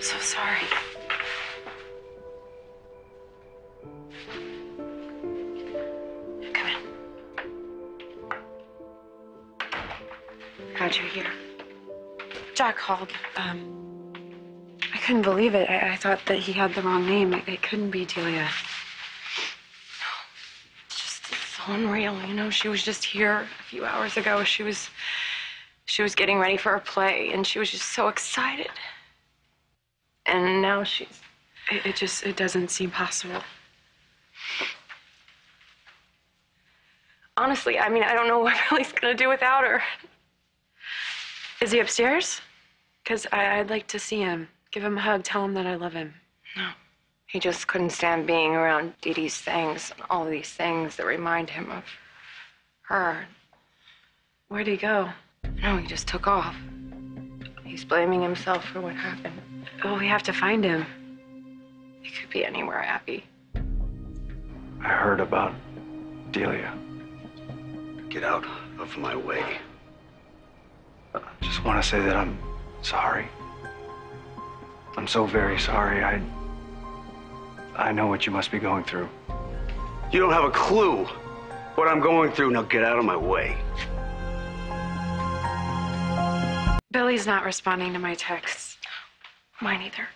So sorry. Glad you're here. Jack called. Um, I couldn't believe it. I, I thought that he had the wrong name. It, it couldn't be Delia. It's just it's so unreal. You know, she was just here a few hours ago. She was, she was getting ready for a play, and she was just so excited and now she's it, it, just it doesn't seem possible honestly i mean i don't know what billy's gonna do without her is he upstairs? Because i'd like to see him. Give him a hug. Tell him that i love him. No. He just couldn't stand being around Dee Dee's things and all these things that remind him of her. Where'd he go? No he just took off. He's blaming himself for what happened. Oh, we have to find him. He could be anywhere, Abby. I heard about Delia. Get out of my way. I just want to say that I'm sorry. I'm so very sorry. I. I know what you must be going through. You don't have a clue what I'm going through. Now get out of my way. Billy's not responding to my texts. Mine either.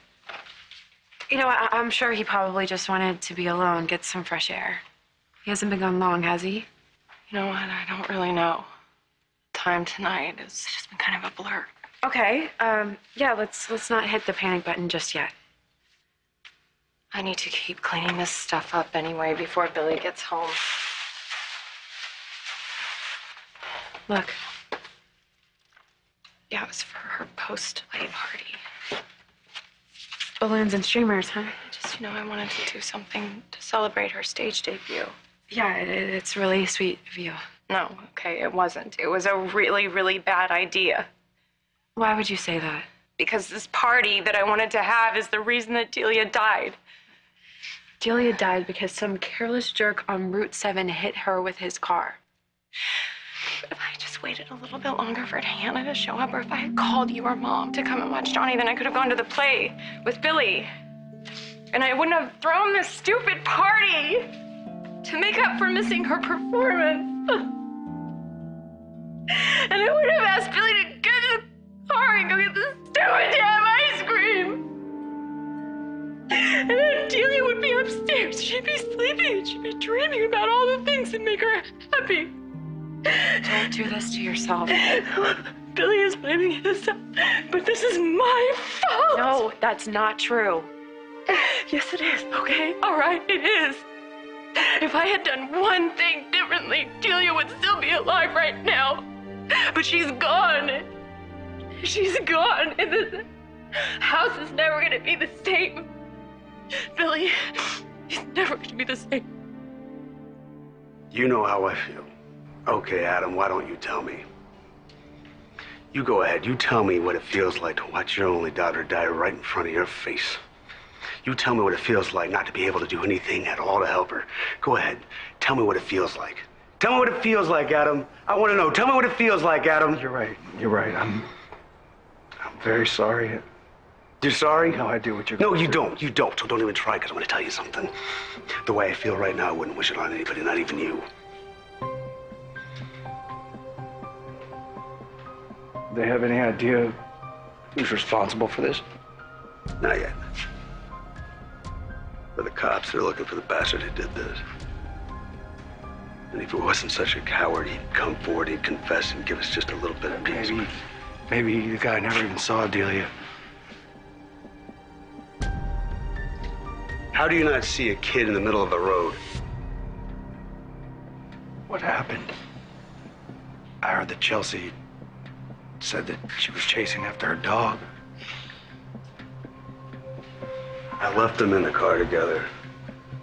You know, I- am sure he probably just wanted to be alone, get some fresh air. He hasn't been gone long, has he? You know what? I don't really know. Time tonight has just been kind of a blur. Okay. Um, yeah, let's let's not hit the panic button just yet. I need to keep cleaning this stuff up anyway before Billy gets home. Look. Yeah, it was for her post-play party. Balloons and streamers, huh? Just, you know, I wanted to do something to celebrate her stage debut. Yeah, it, it's really sweet of you. No, okay, it wasn't. It was a really, really bad idea. Why would you say that? Because this party that I wanted to have is the reason that Delia died. Delia died because some careless jerk on Route 7 hit her with his car. But if I just waited a little bit longer for Hannah to show up, or if I had called you or mom to come and watch Johnny, then I could have gone to the play with Billy. And I wouldn't have thrown this stupid party to make up for missing her performance. And I would have asked Billy to get in the car and go get this stupid damn ice cream. And then Delia would be upstairs. She'd be sleeping. She'd be dreaming about all the things that make her happy. Don't do this to yourself. Billy is blaming himself, but this is my fault. No, that's not true. Yes, it is, okay? All right, it is. If I had done one thing differently, Delia would still be alive right now. But she's gone. She's gone, and this house is never gonna be the same. Billy, he's never gonna be the same. You know how I feel. Okay, Adam, why don't you tell me? You go ahead. You tell me what it feels like to watch your only daughter die right in front of your face. You tell me what it feels like not to be able to do anything at all to help her. Go ahead. Tell me what it feels like. Tell me what it feels like, Adam. I want to know. Tell me what it feels like, Adam. You're right. You're right. I'm. I'm very sorry. You're sorry? No, I do what you're. No, you don't. You don't. So don't even try, because I'm going to tell you something. The way I feel right now, I wouldn't wish it on anybody, not even you. They have any idea who's responsible for this? Not yet. But the cops, they're looking for the bastard who did this. And if he wasn't such a coward, he'd come forward, he'd confess, and give us just a little bit of peace. Maybe, maybe the guy never even saw Delia. How do you not see a kid in the middle of the road? What happened? I heard that Chelsea said that she was chasing after her dog. I left them in the car together.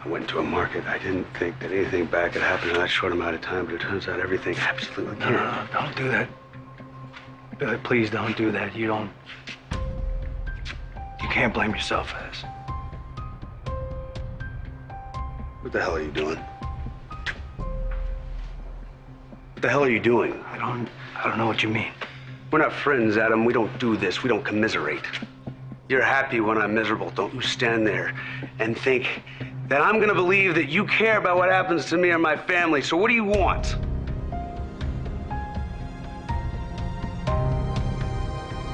I went to a market. I didn't think that anything bad could happen in that short amount of time, but it turns out everything absolutely No, can. no, no, don't do that. Billy, please don't do that. You don't. You can't blame yourself for this. What the hell are you doing? What the hell are you doing? I don't. I don't know what you mean. We're not friends, Adam. We don't do this. We don't commiserate. You're happy when I'm miserable. Don't you stand there and think that I'm gonna believe that you care about what happens to me or my family. So what do you want?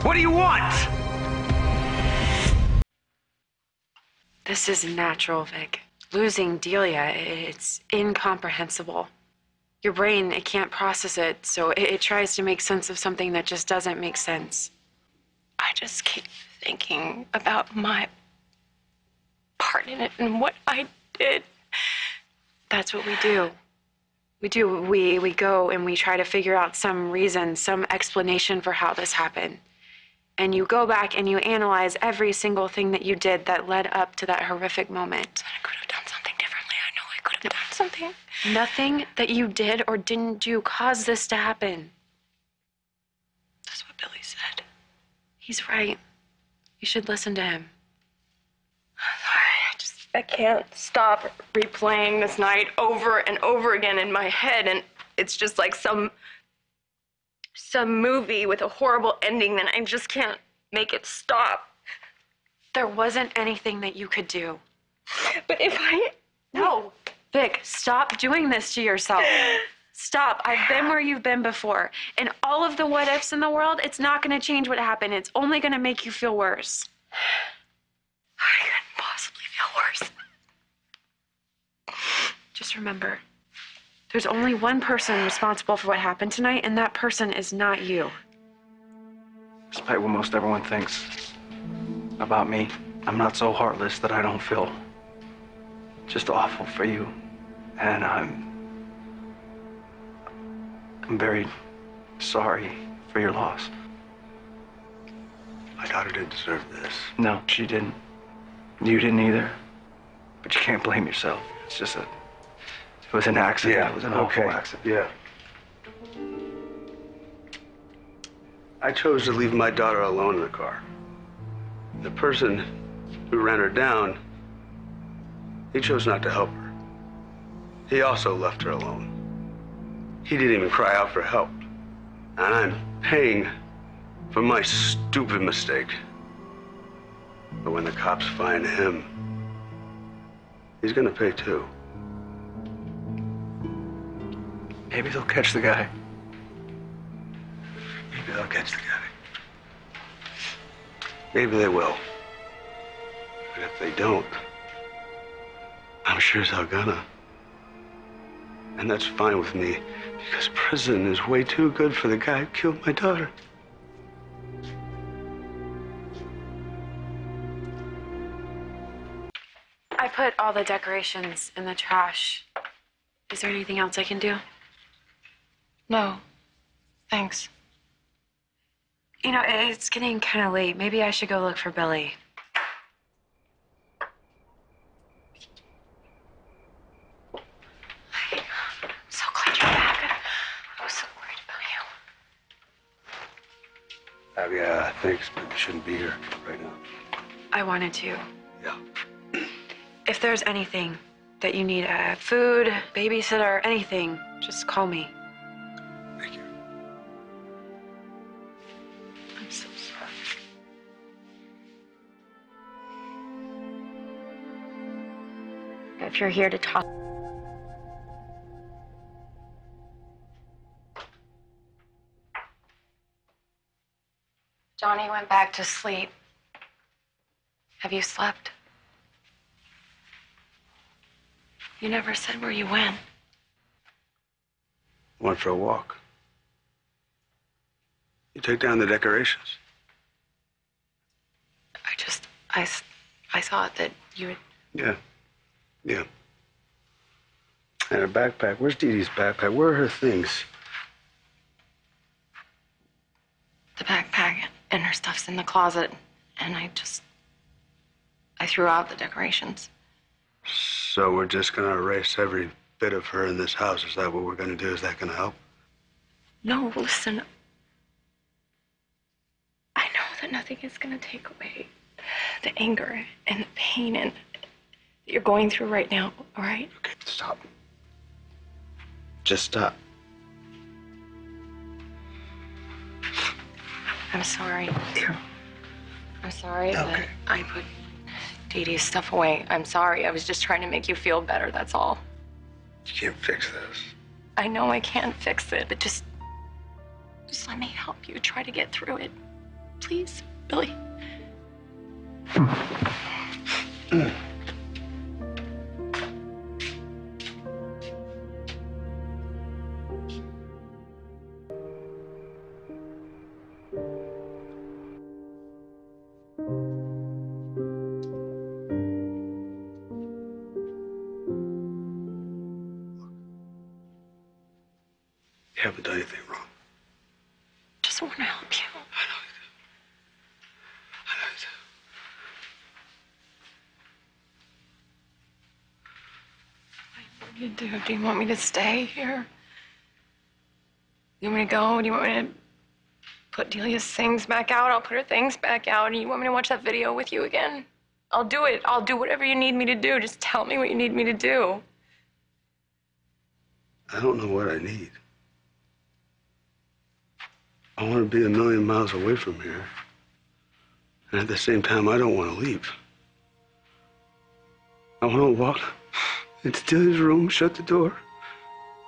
What do you want? This is natural, Vic. Losing Delia, it's incomprehensible. Your brain, it can't process it, so it, it tries to make sense of something that just doesn't make sense. I just keep thinking about my part in it and what I did. That's what we do. We do. We we go and we try to figure out some reason, some explanation for how this happened. And you go back and you analyze every single thing that you did that led up to that horrific moment. I could have done something differently. I know I could have done something. Nothing that you did or didn't do caused this to happen. That's what Billy said. He's right. You should listen to him. Sorry, I just I can't stop replaying this night over and over again in my head, and it's just like some some movie with a horrible ending that I just can't make it stop. There wasn't anything that you could do. But if I No. Vic, stop doing this to yourself. Stop. I've been where you've been before. And all of the what ifs in the world, it's not going to change what happened. It's only going to make you feel worse. I couldn't possibly feel worse. Just remember there's only one person responsible for what happened tonight, and that person is not you. Despite what most everyone thinks about me, I'm not so heartless that I don't feel just awful for you. And I'm. I'm very sorry for your loss. My daughter didn't deserve this. No, she didn't. You didn't either. But you can't blame yourself. It's just a. It was an accident. Yeah, It was an awful accident. Yeah. I chose to leave my daughter alone in the car. The person who ran her down, he chose not to help her. He also left her alone. He didn't even cry out for help. And I'm paying for my stupid mistake. But when the cops find him, he's gonna pay too. Maybe they'll catch the guy. Maybe they'll catch the guy. Maybe they will. But if they don't, I'm sure as hell gonna. And that's fine with me, because prison is way too good for the guy who killed my daughter. I put all the decorations in the trash. Is there anything else I can do? No. Thanks. You know, it's getting kind of late. Maybe I should go look for Billy. Thanks, but you shouldn't be here right now. I wanted to. Yeah. If there's anything that you need, uh, food, babysitter, anything, just call me. Thank you. I'm so sorry. If you're here to talk. Johnny went back to sleep. Have you slept? You never said where you went. Went for a walk. You take down the decorations. I just, I, I thought that you would. Yeah. Yeah. And her backpack. Where's Dee Dee's backpack? Where are her things? the backpack and her stuff's in the closet, and I just I threw out the decorations. So we're just gonna erase every bit of her in this house. Is that what we're gonna do? Is that gonna help? No, listen. I know that nothing is going to take away the anger and the pain and that you're going through right now, all right? Okay, stop. Just stop. I'm sorry. I'm sorry Okay. that I put Dee Dee's stuff away. I'm sorry. I was just trying to make you feel better, that's all. You can't fix this. I know I can't fix it, but just just let me help you try to get through it. Please, Billy. Mm. You haven't done anything wrong. Just want to help you. I know you do. I know you do. What do you do? Do you want me to stay here? You want me to go? Do you want me to put Delia's things back out? I'll put her things back out. And you want me to watch that video with you again? I'll do it. I'll do whatever you need me to do. Just tell me what you need me to do. I don't know what I need. I want to be a million miles away from here. And at the same time, I don't want to leave. I want to walk into Delia's room, shut the door,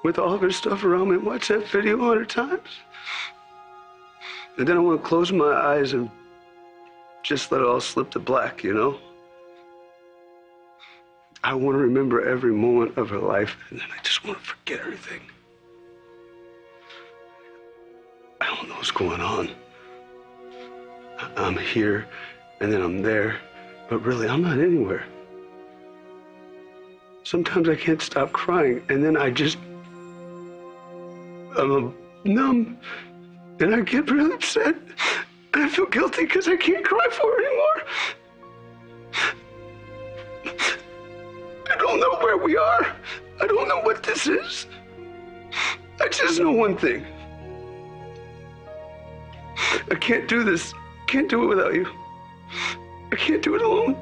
with all of her stuff around me, and watch that video a hundred times. And then I want to close my eyes and just let it all slip to black, you know? I want to remember every moment of her life, and then I just want to forget everything. What's going on. I'm here, and then I'm there, but really, I'm not anywhere. Sometimes I can't stop crying, and then I just. I'm numb, and I get really upset, and I feel guilty because I can't cry for her anymore. I don't know where we are. I don't know what this is. I just know one thing. I can't do this. Can't do it without you. I can't do it alone.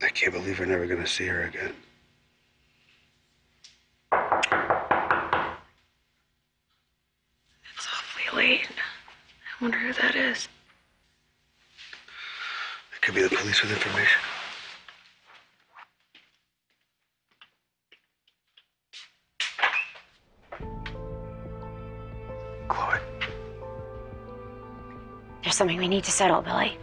I can't believe we're never gonna see her again. It's awfully late. I wonder who that is. It could be the police with information. Chloe, There's something we need to settle, Billy.